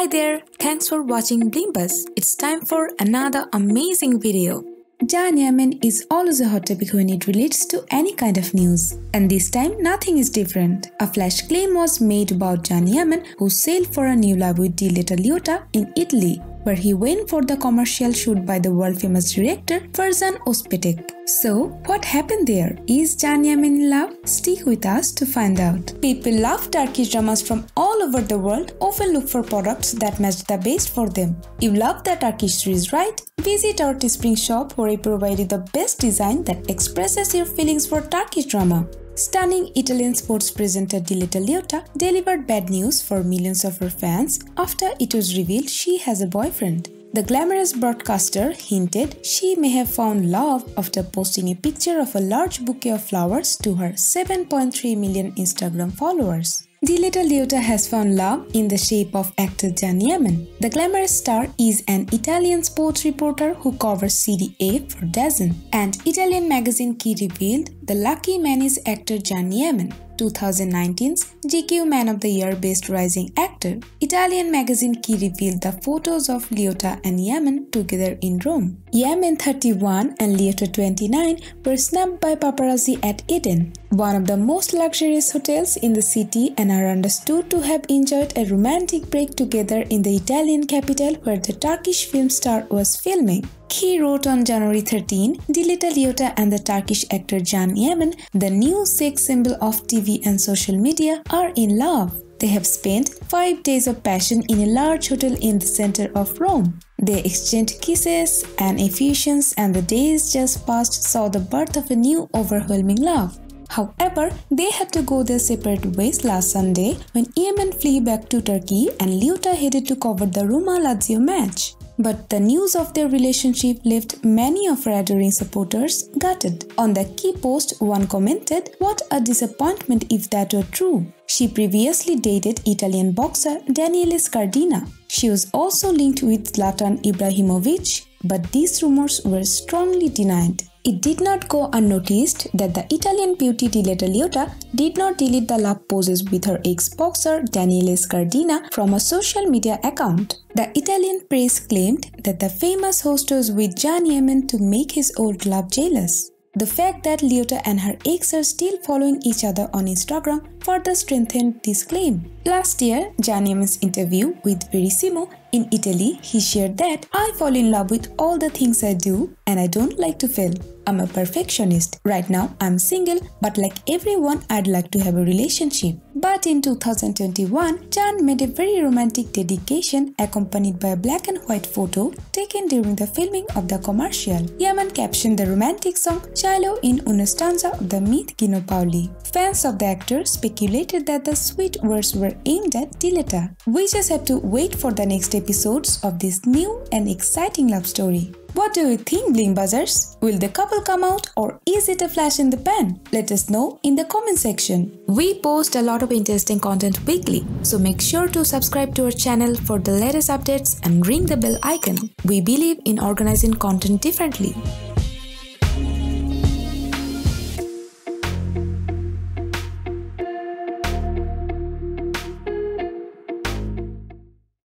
Hi there, thanks for watching Blink Buzzz. It's time for another amazing video. Can Yaman is always a hot topic when it relates to any kind of news. And this time, nothing is different. A flash claim was made about Can Yaman, who sailed for a new love with Diletta Leotta in Italy where he went for the commercial shoot by the world famous director Ferzan Özpetek. So, what happened there? Is Can Yaman in love? Stick with us to find out. People love Turkish dramas from all over the world, often look for products that match the best for them. You love the Turkish series, right? Visit our Teespring shop where we provide you the best design that expresses your feelings for Turkish drama. Stunning Italian sports presenter Diletta Leotta delivered bad news for millions of her fans after it was revealed she has a boyfriend. The glamorous broadcaster hinted she may have found love after posting a picture of a large bouquet of flowers to her 7.3 million Instagram followers. Diletta Leotta has found love in the shape of actor Can Yaman. The glamorous star is an Italian sports reporter who covers Serie A for DAZN. And Italian magazine Chi revealed the lucky man is actor Can Yaman. 2019's GQ Man of the Year Best Rising Actor. Italian magazine Chi revealed the photos of Leotta and Yaman together in Rome. Yaman 31 and Leotta 29 were snapped by paparazzi at Eden, one of the most luxurious hotels in the city and are understood to have enjoyed a romantic break together in the Italian capital where the Turkish film star was filming. He wrote on January 13, Diletta Leotta and the Turkish actor Can Yaman, the new sex symbol of TV and social media, are in love. They have spent five days of passion in a large hotel in the center of Rome. They exchanged kisses and effusions, and the days just past saw the birth of a new overwhelming love. However, they had to go their separate ways last Sunday when Yaman flew back to Turkey and Leotta headed to cover the Roma Lazio match. But the news of their relationship left many of her adoring supporters gutted. On the key post, one commented, What a disappointment if that were true. She previously dated Italian boxer Daniele Scardina. She was also linked with Zlatan Ibrahimovic, but these rumors were strongly denied. It did not go unnoticed that the Italian beauty Diletta Leotta did not delete the love poses with her ex-boxer Daniele Scardina from a social media account. The Italian press claimed that the famous host was with Can Yaman to make his old love jealous. The fact that Leotta and her ex are still following each other on Instagram further strengthened this claim. Last year, Can Yaman's interview with Verissimo in Italy, he shared that I fall in love with all the things I do and I don't like to fail. I'm a perfectionist. Right now, I'm single, but like everyone, I'd like to have a relationship. But in 2021, Can made a very romantic dedication accompanied by a black and white photo taken during the filming of the commercial. Yaman captioned the romantic song Cielo in una stanza of the myth Gino Paoli. Fans of the actor speculated that the sweet words were aimed at Diletta. We just have to wait for the next episodes of this new and exciting love story. What do you think, Bling Buzzers? Will the couple come out or is it a flash in the pan? Let us know in the comment section. We post a lot of interesting content weekly, so make sure to subscribe to our channel for the latest updates and ring the bell icon. We believe in organizing content differently.